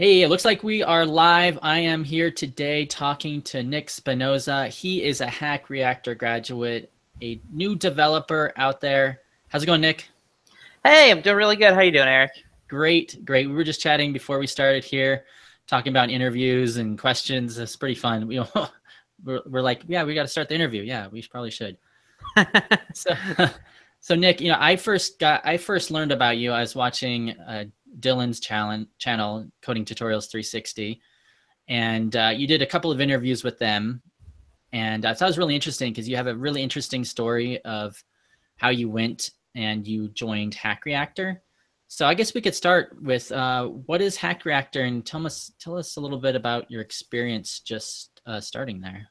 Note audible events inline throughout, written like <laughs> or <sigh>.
Hey, it looks like we are live. I am here today talking to Nick Spinosa. He is a Hack Reactor graduate, a new developer out there. How's it going, Nick? Hey, I'm doing really good. How you doing, Erik? Great, great. We were just chatting before we started here, talking about interviews and questions. It's pretty fun. We, <laughs> we're, we're like, yeah, we got to start the interview. Yeah, we probably should. <laughs> so, <laughs> so Nick, you know, I first got, I first learned about you. I was watching uh, Dylan's channel, channel Coding Tutorials 360, and uh, you did a couple of interviews with them, and I thought it was really interesting because you have a really interesting story of how you went and you joined Hack Reactor. So I guess we could start with uh, what is Hack Reactor, and tell us tell us a little bit about your experience just uh, starting there.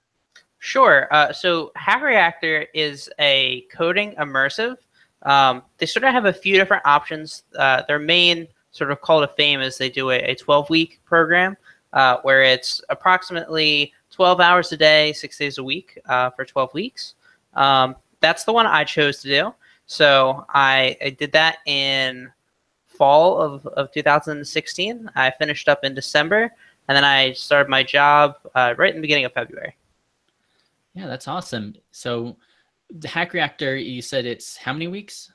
Sure. Uh, so Hack Reactor is a coding immersive. Um, they sort of have a few different options. Uh, their main sort of call to fame is they do a 12 week program uh, where it's approximately 12 hours a day, six days a week uh, for 12 weeks. Um, that's the one I chose to do. So I, I did that in fall of, of 2016. I finished up in December, and then I started my job uh, right in the beginning of February. Yeah, that's awesome. So the Hack Reactor, you said it's how many weeks?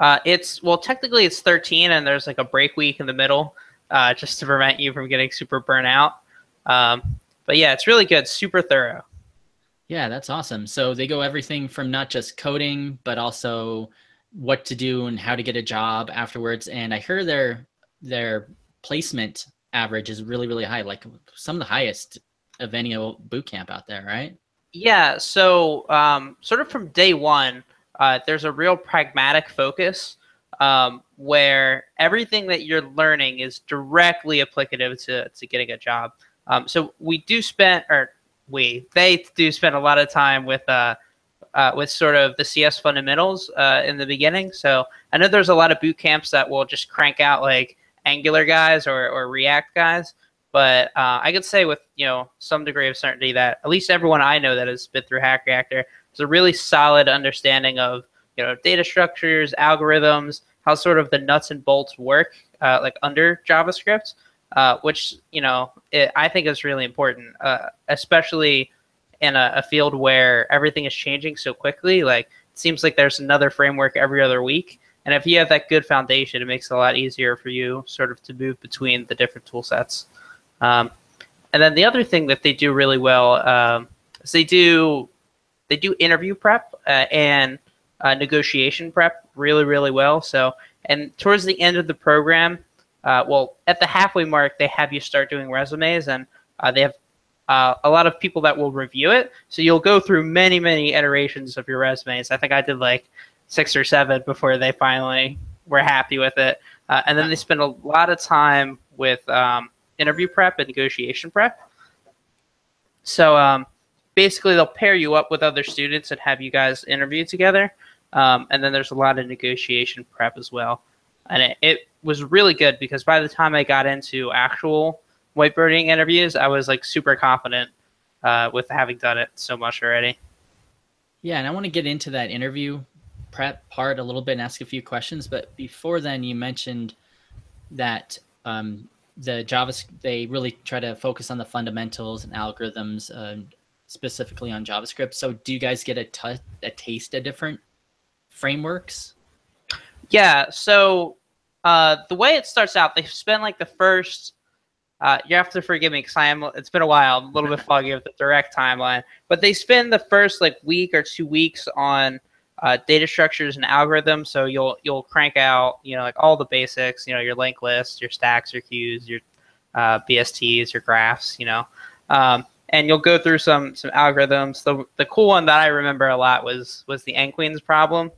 Uh, it's well, technically it's 13, and there's like a break week in the middle, uh, just to prevent you from getting super burnt out. Um, but yeah, it's really good, super thorough. Yeah, that's awesome. So they go everything from not just coding, but also what to do and how to get a job afterwards. And I heard their their placement average is really really high, like some of the highest of any boot camp out there, right? Yeah. So um, sort of from day one uh, there's a real pragmatic focus um, where everything that you're learning is directly applicative to, to getting a job. Um, so we do spend, or we, they do spend a lot of time with, uh, uh, with sort of the CS fundamentals uh, in the beginning. So I know there's a lot of boot camps that will just crank out like Angular guys or, or React guys. But uh, I could say with you know some degree of certainty that at least everyone I know that has been through Hack Reactor it's a really solid understanding of you know data structures, algorithms, how sort of the nuts and bolts work, uh, like under JavaScript, uh, which you know it, I think is really important, uh, especially in a, a, field where everything is changing so quickly. Like it seems like there's another framework every other week, and if you have that good foundation, it makes it a lot easier for you sort of to move between the different tool sets. Um, and then the other thing that they do really well um, is they do they do interview prep uh, and uh, negotiation prep really, really well. So, and towards the end of the program, uh, well, at the halfway mark, they have you start doing resumes, and uh, they have uh, a lot of people that will review it. So you'll go through many, many iterations of your resumes. I think I did like six or seven before they finally were happy with it. Uh, and then they spend a lot of time with um, interview prep and negotiation prep. So um, basically they'll pair you up with other students and have you guys interview together. Um, and then there's a lot of negotiation prep as well. And it, it was really good because by the time I got into actual whiteboarding interviews, I was like super confident uh, with having done it so much already. Yeah, and I want to get into that interview prep part a little bit and ask a few questions. But before then, you mentioned that um, the Java they really try to focus on the fundamentals and algorithms. Uh, specifically on JavaScript. So do you guys get a, t- a taste of different frameworks? Yeah. So uh, the way it starts out, they spend like the first. Uh, you have to forgive me because I am. It's been a while. I'm a little bit <laughs> foggy with the direct timeline, but they spend the first like week or two weeks on uh, data structures and algorithms. So you'll you'll crank out you know like all the basics. You know your linked lists, your stacks, your queues, your uh, BSTs, your graphs. You know, um, and you'll go through some some algorithms. The the cool one that I remember a lot was was the n-queens problem.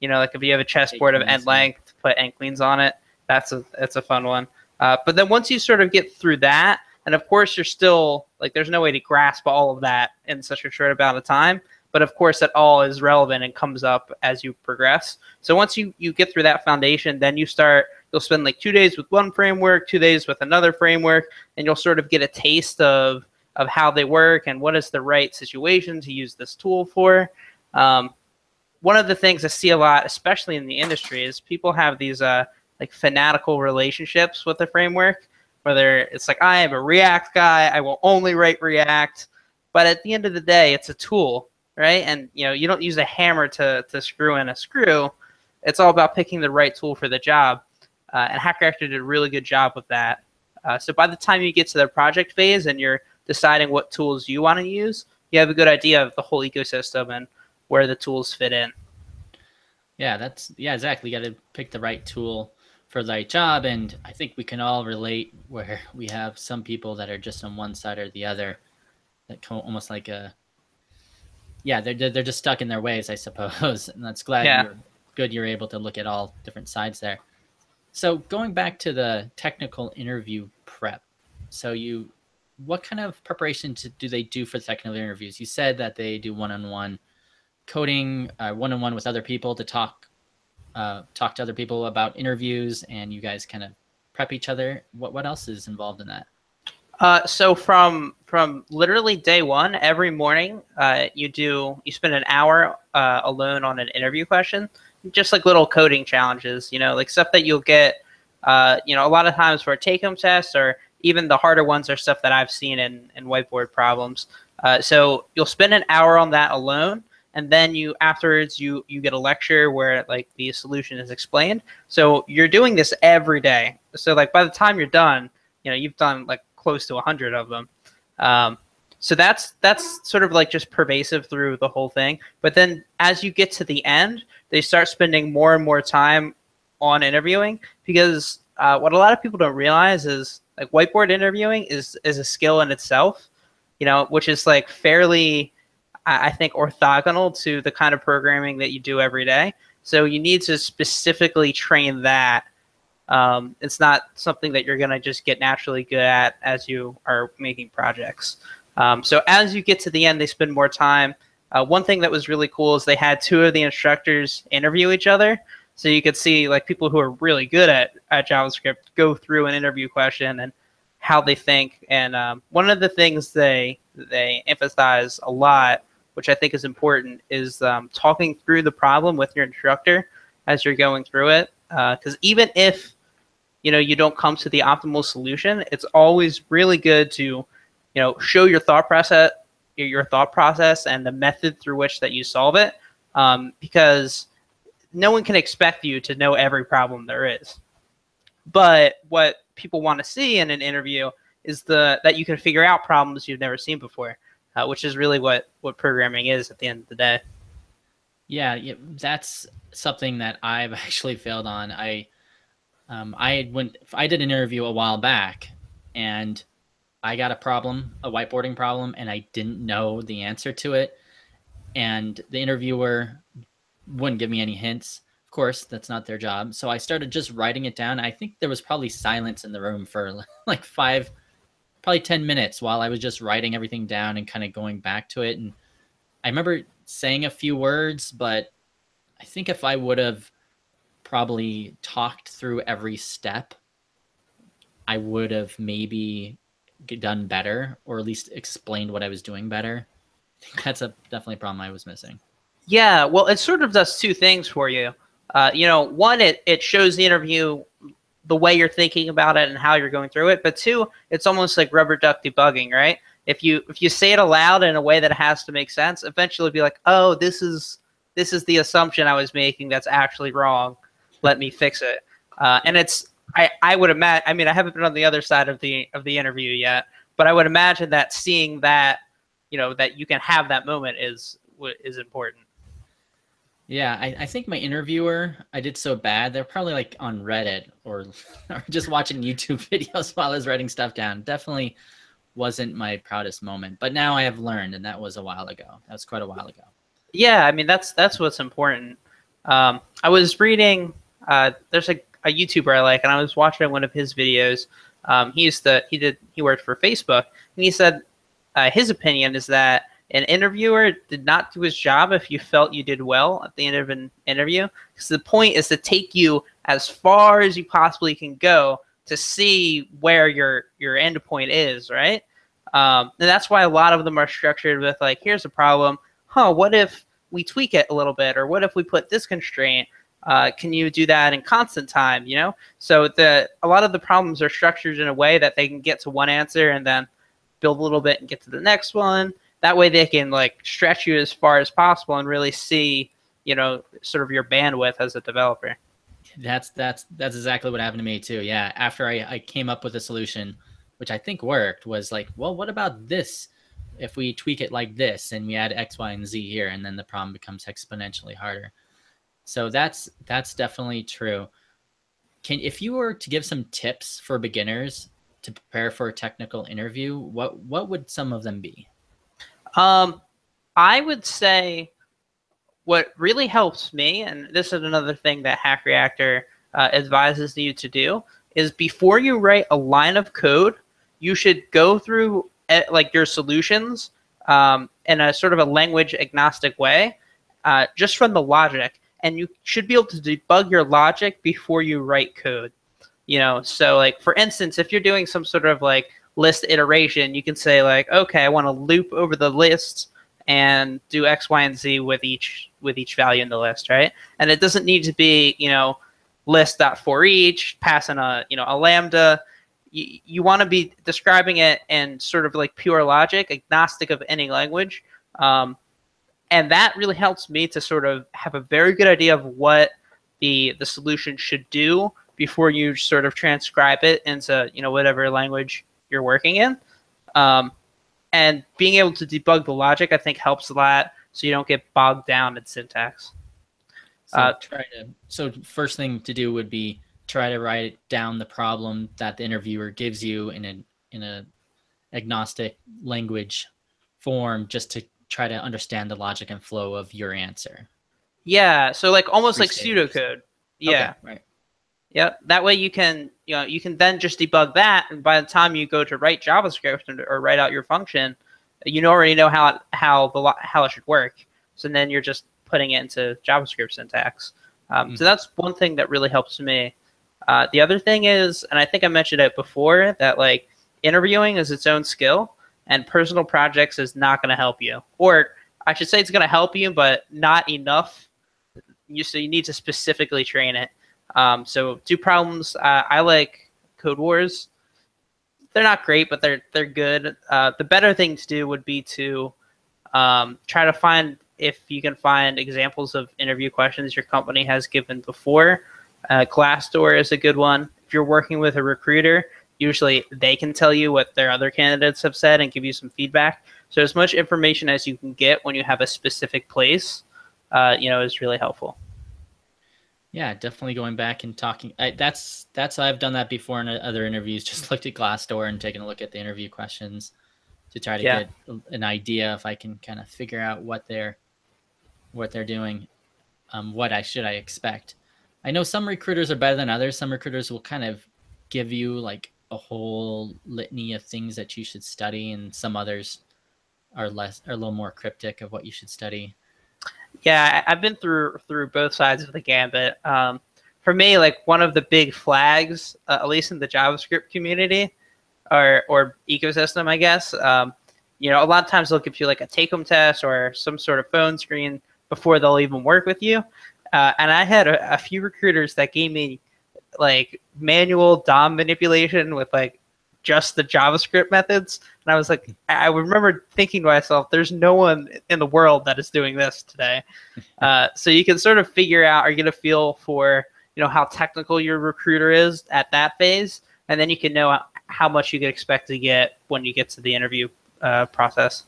You know, like if you have a chessboard of n length, put n-queens on it. That's a that's a fun one. Uh, but then once you sort of get through that, and of course you're still like there's no way to grasp all of that in such a short amount of time. But of course that all is relevant and comes up as you progress. So once you you get through that foundation, then you start you'll spend like two days with one framework, two days with another framework, and you'll sort of get a taste of of how they work and what is the right situation to use this tool for. Um, one of the things I see a lot, especially in the industry, is people have these uh, like fanatical relationships with the framework. whether it's like I am a React guy, I will only write React. But at the end of the day, it's a tool, right? And you know, you don't use a hammer to to screw in a screw. It's all about picking the right tool for the job. Uh, and HackerReactor did a really good job with that. Uh, so by the time you get to the project phase and you're deciding what tools you want to use, you have a good idea of the whole ecosystem and where the tools fit in. Yeah, that's yeah, exactly. You got to pick the right tool for the right job, and I think we can all relate where we have some people that are just on one side or the other, that come almost like a yeah, they're they're just stuck in their ways, I suppose. <laughs> And that's glad yeah. you're good. You're able to look at all different sides there. So going back to the technical interview prep, so you, what kind of preparation do they do for the technical interviews? You said that they do one-on-one coding, uh, one-on-one with other people to talk, uh, talk to other people about interviews, and you guys kind of prep each other. What what else is involved in that? Uh, so from from literally day one, every morning, uh, you do you spend an hour uh, alone on an interview question just like little coding challenges, you know, like stuff that you'll get, uh, you know, a lot of times for a take-home test or even the harder ones are stuff that I've seen in, in whiteboard problems. Uh, so you'll spend an hour on that alone, and then you afterwards you you get a lecture where like the solution is explained. So you're doing this every day. So like by the time you're done, you know you've done like close to hundred of them. Um, so that's that's sort of like just pervasive through the whole thing. But then as you get to the end, they start spending more and more time on interviewing because uh, what a lot of people don't realize is like whiteboard interviewing is is a skill in itself, you know, which is like fairly, I think, orthogonal to the kind of programming that you do every day. So you need to specifically train that. Um, it's not something that you're gonna just get naturally good at as you are making projects. Um, so as you get to the end, they spend more time. Uh, one thing that was really cool is they had two of the instructors interview each other. So you could see like people who are really good at, at JavaScript go through an interview question and how they think. And um, one of the things they they emphasize a lot, which I think is important, is um, talking through the problem with your instructor as you're going through it. Because uh, even if you know you don't come to the optimal solution, it's always really good to you know show your thought process your thought process and the method through which that you solve it um, because no one can expect you to know every problem there is. But what people want to see in an interview is the that you can figure out problems you've never seen before uh, which is really what what programming is at the end of the day. Yeah, yeah that's something that i've <laughs> actually failed on. I um, i went i did an interview a while back and I got a problem, a whiteboarding problem, and I didn't know the answer to it. And the interviewer wouldn't give me any hints. Of course, that's not their job. So I started just writing it down. I think there was probably silence in the room for <laughs> like five, probably 10 minutes while I was just writing everything down and kind of going back to it. And I remember saying a few words, but I think if I would have probably talked through every step, I would have maybe done better or at least explained what I was doing better. <laughs> that's a definitely a problem I was missing. Yeah, well, it sort of does two things for you. Uh, you know, one, it, it shows the interview the way you're thinking about it and how you're going through it. But two, it's almost like rubber duck debugging, right? If you if you say it aloud in a way that has to make sense, eventually be like, oh, this is this is the assumption I was making that's actually wrong. Let me fix it. Uh, and it's I, I would imagine. I mean, I haven't been on the other side of the of the interview yet, but I would imagine that seeing that, you know, that you can have that moment is is important. Yeah, I, I think my interviewer, I did so bad. They're probably like on Reddit or, <laughs> or just watching YouTube <laughs> videos while I was writing stuff down. Definitely wasn't my proudest moment, but now I have learned, and that was a while ago. That was quite a while ago. Yeah, I mean that's that's what's important. Um, I was reading. Uh, there's a a YouTuber I like, and I was watching one of his videos. Um, he used to he did he worked for Facebook, and he said uh, his opinion is that an interviewer did not do his job if you felt you did well at the end of an interview, because the point is to take you as far as you possibly can go to see where your your end point is, right? Um, and that's why a lot of them are structured with like, here's a problem, huh? What if we tweak it a little bit, or what if we put this constraint? Uh, can you do that in constant time? You know, so the a lot of the problems are structured in a way that they can get to one answer and then build a little bit and get to the next one. That way, they can like stretch you as far as possible and really see, you know, sort of your bandwidth as a developer. That's that's that's exactly what happened to me too. Yeah, after I, I came up with a solution, which I think worked, was like, well, what about this? If we tweak it like this and we add X, Y, and Z here, and then the problem becomes exponentially harder. So that's that's definitely true. Can if you were to give some tips for beginners to prepare for a technical interview, what what would some of them be? Um, I would say what really helps me, and this is another thing that Hack Reactor uh, advises you to do, is before you write a line of code, you should go through uh, like your solutions um, in a sort of a language agnostic way, uh, just from the logic and you should be able to debug your logic before you write code. You know, so like for instance, if you're doing some sort of like list iteration, you can say like, okay, I want to loop over the list and do X, Y, and Z with each with each value in the list, right? And it doesn't need to be, you know, list that for each, passing a, you know, a lambda. You, you want to be describing it in sort of like pure logic, agnostic of any language. Um, and that really helps me to sort of have a very good idea of what the the solution should do before you sort of transcribe it into you know whatever language you're working in um, and being able to debug the logic i think helps a lot so you don't get bogged down in syntax so uh, try to so first thing to do would be try to write down the problem that the interviewer gives you in a in a agnostic language form just to try to understand the logic and flow of your answer. Yeah, so like almost like pseudocode. Yeah. Okay, right. Yep. That way you can you know you can then just debug that, and by the time you go to write JavaScript or write out your function, you already know how how the how it should work. So then you're just putting it into JavaScript syntax. Um, mm-hmm. So that's one thing that really helps me. Uh, the other thing is, and I think I mentioned it before, that like interviewing is its own skill and personal projects is not going to help you. Or I should say it's going to help you, but not enough. You so you need to specifically train it. Um, so two problems. Uh, I like Codewars. They're not great, but they're they're good. Uh, the better thing to do would be to um, try to find if you can find examples of interview questions your company has given before. Uh, Glassdoor is a good one. If you're working with a recruiter, usually they can tell you what their other candidates have said and give you some feedback. So as much information as you can get when you have a specific place, uh, you know, is really helpful. Yeah, definitely going back and talking. I, that's that's I've done that before in other interviews. <laughs> Just looked at Glassdoor and taken a look at the interview questions to try to yeah. get an idea if I can kind of figure out what they're what they're doing, um, what I should I expect. I know some recruiters are better than others. Some recruiters will kind of give you like a whole litany of things that you should study, and some others are less are a little more cryptic of what you should study. Yeah, I've been through through both sides of the gambit. Um, for me, like one of the big flags, uh, at least in the JavaScript community or or ecosystem, I guess. Um, you know, a lot of times they'll give you like a take-home test or some sort of phone screen before they'll even work with you. Uh, and I had a, a, few recruiters that gave me like manual DOM manipulation with like just the JavaScript methods. And I was like, I remember thinking to myself, there's no one in the world that is doing this today. <laughs> Uh, so you can sort of figure out or get a feel for, you know, how technical your recruiter is at that phase. And then you can know how much you can expect to get when you get to the interview uh, process.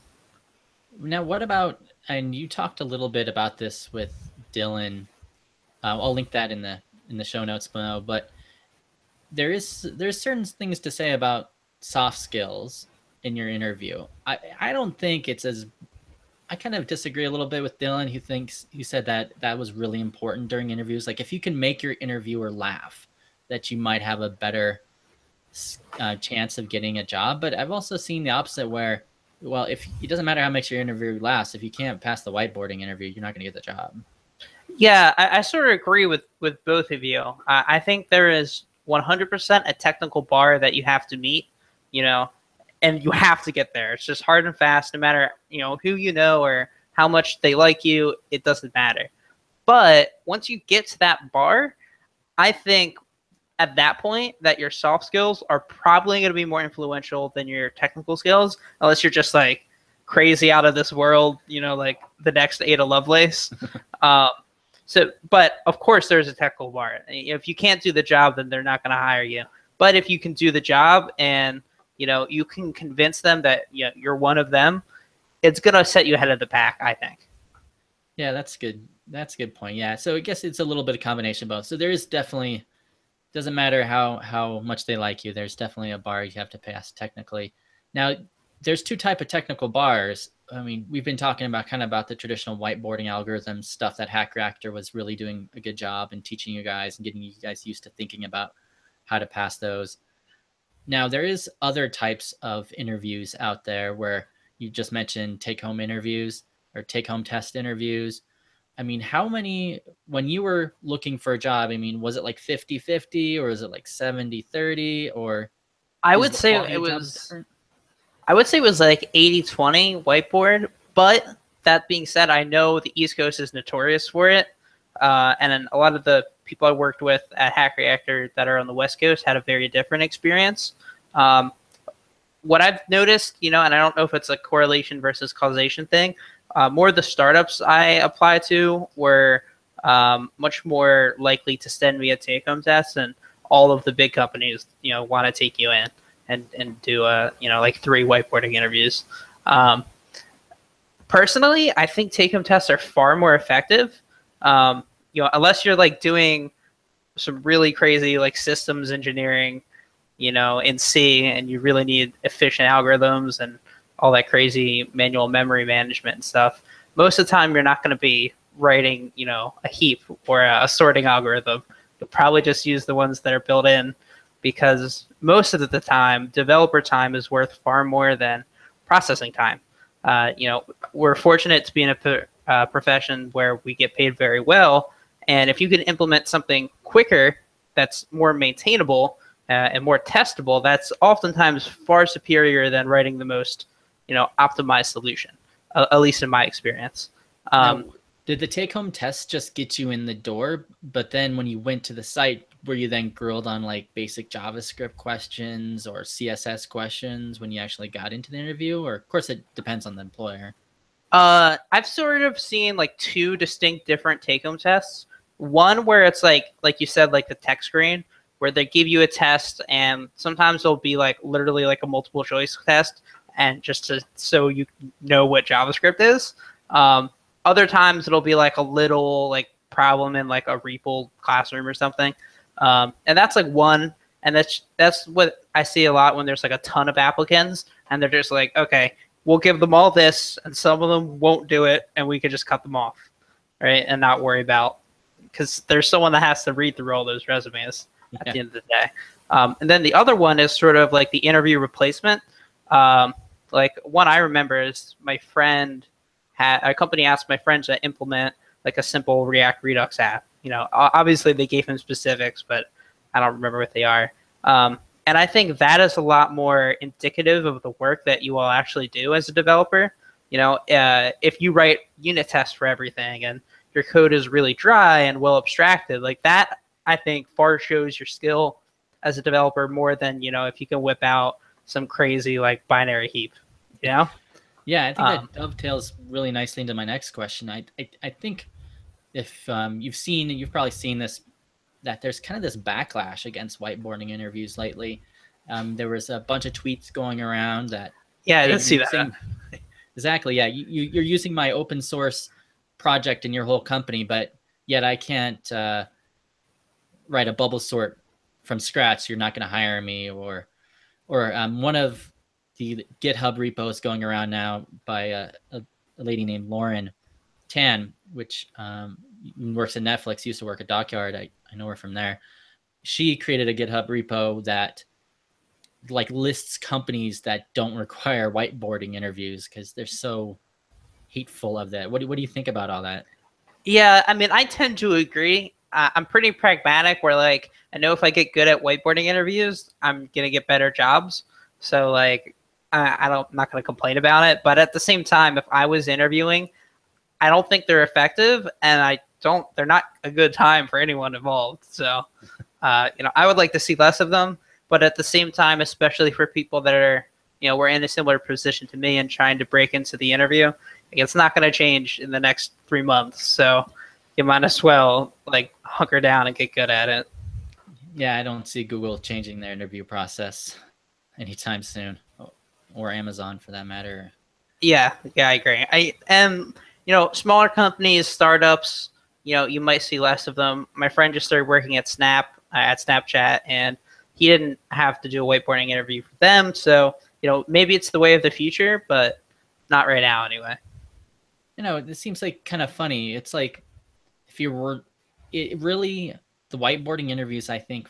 Now, what about, and you talked a little bit about this with Dylan. Uh, I'll link that in the in the show notes below, but there is there's certain things to say about soft skills in your interview. I I don't think it's as I kind of disagree a little bit with Dylan who thinks who said that that was really important during interviews. Like if you can make your interviewer laugh, that you might have a better uh, chance of getting a job. But I've also seen the opposite where, well, if it doesn't matter how much your interview lasts, if you can't pass the whiteboarding interview, you're not going to get the job. Yeah, I, I, sort of agree with with both of you. I, I think there is 100% a technical bar that you have to meet, you know, and you have to get there. It's just hard and fast, no matter you know who you know or how much they like you. It doesn't matter. but once you get to that bar, I think at that point that your soft skills are probably going to be more influential than your technical skills, unless you're just like crazy out of this world, you know, like the next Ada Lovelace. <laughs> um, so, but of course, there's a technical bar. If you can't do the job, then they're not going to hire you. But if you can do the job and you know you can convince them that you know, you're one of them, it's going to set you ahead of the pack. I think. Yeah, that's good. That's a good point. Yeah, so I guess it's a little bit of combination both. So there is definitely doesn't matter how how much they like you. There's definitely a bar you have to pass technically. Now, there's two type of technical bars. I mean, we've been talking about kind of about the traditional whiteboarding algorithms stuff that Hack Reactor was really doing a good job in teaching you guys and getting you guys used to thinking about how to pass those. Now, there is other types of interviews out there where you just mentioned take home interviews or take home test interviews. I mean, how many, when you were looking for a job, I mean, was it like 50 50 or is it like 70 30 or? I would say it was, different? I would say it was like 80 20 whiteboard. But that being said, I know the East Coast is notorious for it. Uh, and a lot of the people I worked with at Hack Reactor that are on the West Coast had a very different experience. Um, what I've noticed, you know, and I don't know if it's a correlation versus causation thing, uh, more of the startups I apply to were um, much more likely to send me a take-home test, and all of the big companies, you know, want to take you in and and do a you know like three whiteboarding interviews. Um, personally, I think take-home tests are far more effective. Um, you know, unless you're like doing some really crazy like systems engineering, you know, in C, and you really need efficient algorithms and all that crazy manual memory management and stuff. Most of the time, you're not going to be writing, you know, a heap or a sorting algorithm. You'll probably just use the ones that are built in because most of the time, developer time is worth far more than processing time. Uh, you know, we're fortunate to be in a uh, profession where we get paid very well, and if you can implement something quicker that's more maintainable uh, and more testable, that's oftentimes far superior than writing the most you know optimized solution at least in my experience um, did the take home test just get you in the door but then when you went to the site were you then grilled on like basic javascript questions or css questions when you actually got into the interview? Or of course it depends on the employer. Uh, i've sort of seen like two distinct different take home tests. One where it's like like you said like the tech screen where they give you a test and sometimes it'll be like literally like a multiple choice test and just to so you know what JavaScript is. Um, other times it'll be like a little like problem in like a REPL classroom or something, um, and that's like one. And that's that's what I see a lot when there's like a ton of applicants, and they're just like, okay, we'll give them all this, and some of them won't do it, and we can just cut them off, right, and not worry about because there's someone that has to read through all those resumes yeah. at the end of the day. Um, and then the other one is sort of like the interview replacement. Um, like one I remember is my friend had a company asked my friends to implement like a simple React Redux app. You know, obviously they gave him specifics, but I don't remember what they are. Um, and I think that is a lot more indicative of the work that you all actually do as a developer. You know, uh, if you write unit tests for everything and your code is really dry and well abstracted, like that, I think far shows your skill as a developer more than you know if you can whip out some crazy like binary heap. You know? Yeah, I think um, that dovetails really nicely into my next question. I I, I think if um, you've seen, you've probably seen this, that there's kind of this backlash against whiteboarding interviews lately. Um, there was a bunch of tweets going around that. Yeah, let's see that. <laughs> Exactly. Yeah, you, you're using my open source project in your whole company, but yet I can't uh, write a bubble sort from scratch. So you're not going to hire me, or or um, one of the GitHub repos going around now by a, a, a lady named Lauren Tan, which um, works at Netflix, used to work at Dockyard. I, I know her from there. She created a GitHub repo that like lists companies that don't require whiteboarding interviews because they're so hateful of that. What do, what do you think about all that? Yeah, I mean, I tend to agree. Uh, I'm pretty pragmatic where like I know if I get good at whiteboarding interviews, I'm gonna get better jobs. So like I, don't I'm not gonna complain about it. But at the same time, if I was interviewing, I don't think they're effective, and I don't they're not a good time for anyone involved. So, <laughs> uh, you know, I would like to see less of them, but at the same time, especially for people that are you know we're in a similar position to me and trying to break into the interview, it's not going to change in the next three months. So, you might as well like hunker down and get good at it. Yeah, I don't see Google changing their interview process anytime soon, or Amazon for that matter. Yeah, yeah, I agree. I and you know, smaller companies, startups, you know, you might see less of them. My friend just started working at Snap uh, at Snapchat, and he didn't have to do a whiteboarding interview for them. So you know, maybe it's the way of the future, but not right now anyway. You know, it seems like kind of funny. It's like if you were, it really the whiteboarding interviews. I think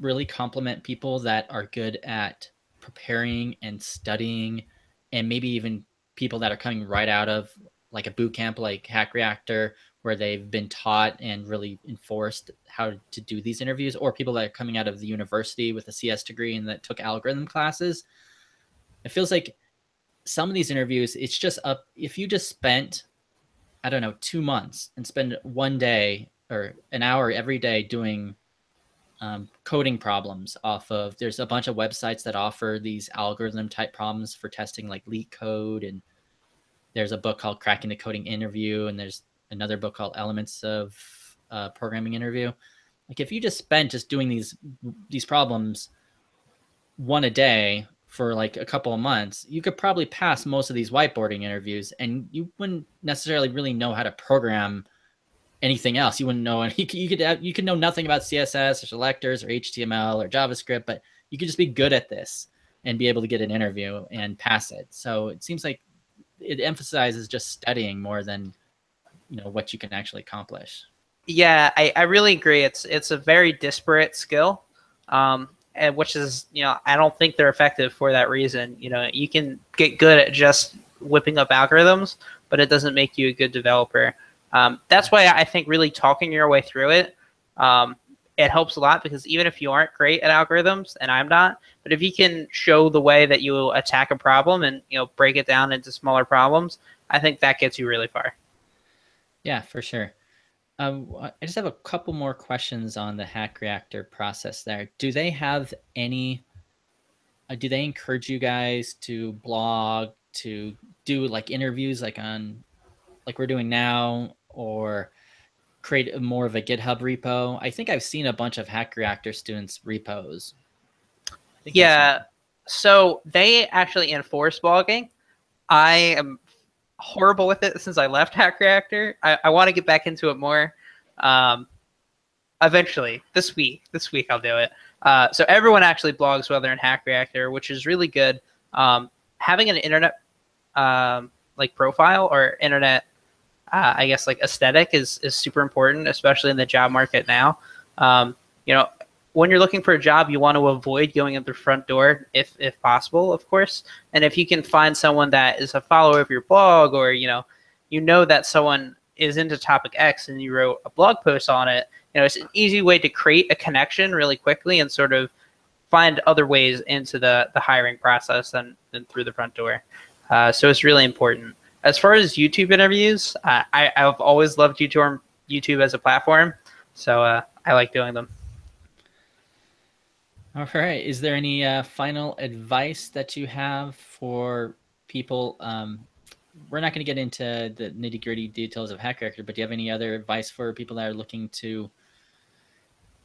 really complement people that are good at preparing and studying, and maybe even people that are coming right out of like a boot camp like Hack Reactor, where they've been taught and really enforced how to do these interviews, or people that are coming out of the university with a CS degree and that took algorithm classes. It feels like some of these interviews, it's just up. If you just spent, I don't know, two months and spend one day or an hour every day doing um, coding problems off of, there's a bunch of websites that offer these algorithm type problems for testing like LeetCode and there's a book called Cracking the Coding Interview, and there's another book called Elements of uh, Programming Interview. Like if you just spent just doing these these problems one a day for like a couple of months, you could probably pass most of these whiteboarding interviews, and you wouldn't necessarily really know how to program anything else. You wouldn't know, and you could have, you could know nothing about CSS or selectors or HTML or JavaScript, but you could just be good at this and be able to get an interview and pass it. So it seems like it emphasizes just studying more than you know what you can actually accomplish. Yeah, I, I really agree. It's it's a very disparate skill, um, and which is you know I don't think they're effective for that reason. You know, you can get good at just whipping up algorithms, but it doesn't make you a good developer. Um, that's why I think really talking your way through it um, it helps a lot because even if you aren't great at algorithms, and I'm not, but if you can show the way that you attack a problem and you know break it down into smaller problems, I think that gets you really far. Yeah, for sure. Um, I just have a couple more questions on the Hack Reactor process. There, do they have any? Uh, do they encourage you guys to blog, to do like interviews, like on, like we're doing now, or create more of a GitHub repo. I think I've seen a bunch of Hack Reactor students repos. Yeah, so they actually enforce blogging. I am horrible with it since I left Hack Reactor. I, I want to get back into it more. Um, eventually, this week. This week I'll do it. Uh, so everyone actually blogs while they're in Hack Reactor, which is really good. Um, having an internet um, like profile or internet uh, I guess like aesthetic is is super important, especially in the job market now. Um, you know, when you're looking for a job, you want to avoid going in the front door if if possible, of course. And if you can find someone that is a follower of your blog, or you know, you know that someone is into topic X and you wrote a blog post on it, you know, it's an easy way to create a connection really quickly and sort of find other ways into the the hiring process than, than through the front door. Uh, so it's really important as far as YouTube interviews, uh, I, I've always loved YouTube, YouTube as a platform, so uh, I like doing them. All right. Is there any uh, final advice that you have for people? Um, we're not going to get into the nitty gritty details of Hack Reactor, but do you have any other advice for people that are looking to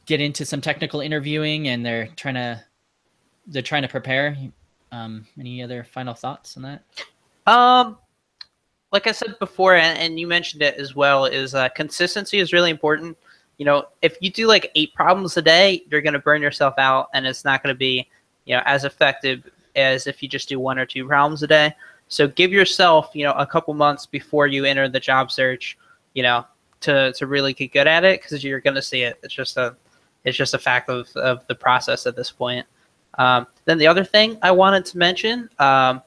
get into some technical interviewing and they're trying to they're trying to prepare? Um, any other final thoughts on that? Um, like I said before, and, and you mentioned it as well, is uh, consistency is really important. You know, if you do like eight problems a day, you're going to burn yourself out, and it's not going to be, you know, as effective as if you just do one or two problems a day. So give yourself, you know, a couple months before you enter the job search, you know, to to really get good at it, because you're going to see it. It's just a, it's just a fact of of the process at this point. Um, then the other thing I wanted to mention, um,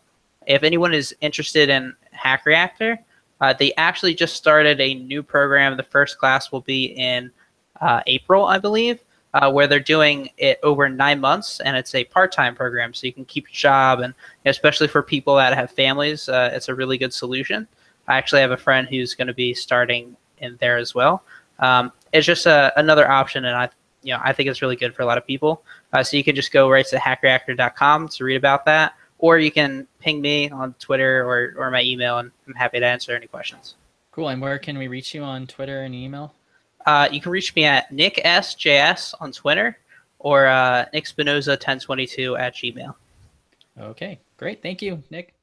if anyone is interested in Hack Reactor. Uh, they actually just started a new program. The first class will be in uh, April, I believe, uh, where they're doing it over nine months, and it's a part-time program, so you can keep your job, and especially for people that have families, uh, it's a really good solution. I actually have a friend who's going to be starting in there as well. Um, it's just a, another option, and I you know I think it's really good for a lot of people. Uh, so you can just go right to hackreactor.com to read about that, or you can ping me on Twitter or or my email, and I'm happy to answer any questions. Cool. And where can we reach you on Twitter and email? Uh, you can reach me at nicksjs on Twitter or uh, nickspinosa1022 at gmail. Okay, great. Thank you, Nick.